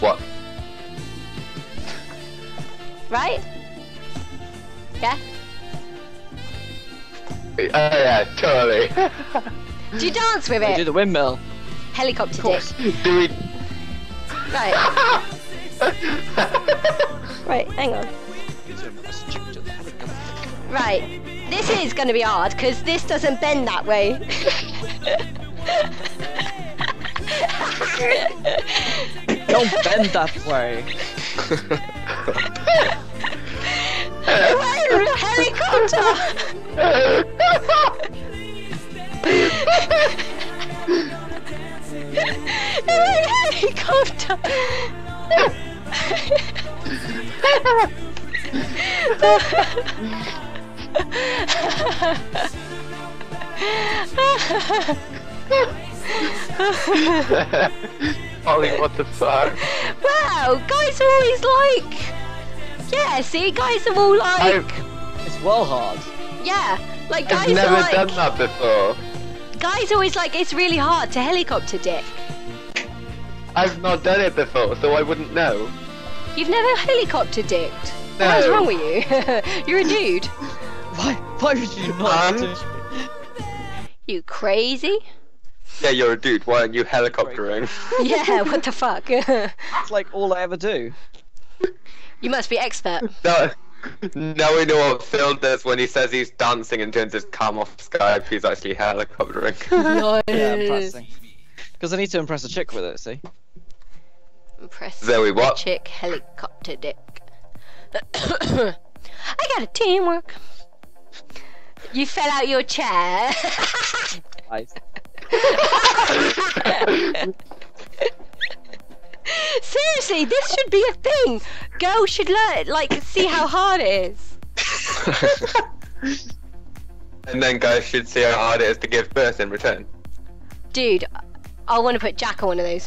What? Right? Yeah? Oh yeah, totally. Do you dance with They do the windmill. Helicopter dick. Do we? Right. Right, hang on. Right. This is going to be hard because this doesn't bend that way. Don't bend that way. Wait, helicopter! helicopter! Ollie, what the fuck? wow, guys are always like. Yeah, see, guys are all like. I've, It's well hard. Yeah, like guys I've never are like. done that before. Guys always like it's really hard to helicopter dick. I've not done it before, so I wouldn't know. You've never helicopter dicked. No. What's wrong with you? You're a dude. Why? Why would you not? Um, You crazy? Yeah, you're a dude. Why aren't you helicoptering? Yeah, what the fuck? It's like all I ever do. you must be expert. no. Now we know what Phil does when he says he's dancing and turns his cam off Skype. He's actually helicoptering. no. Yeah, I'm practicing. Because I need to impress a chick with it. See? Impress there we what? chick helicopter dick. I got a teamwork. You fell out your chair. Nice. Seriously, this should be a thing. Girls should learn, like, see how hard it is. and then guys should see how hard it is to give birth in return. Dude, I want to put Jack on one of those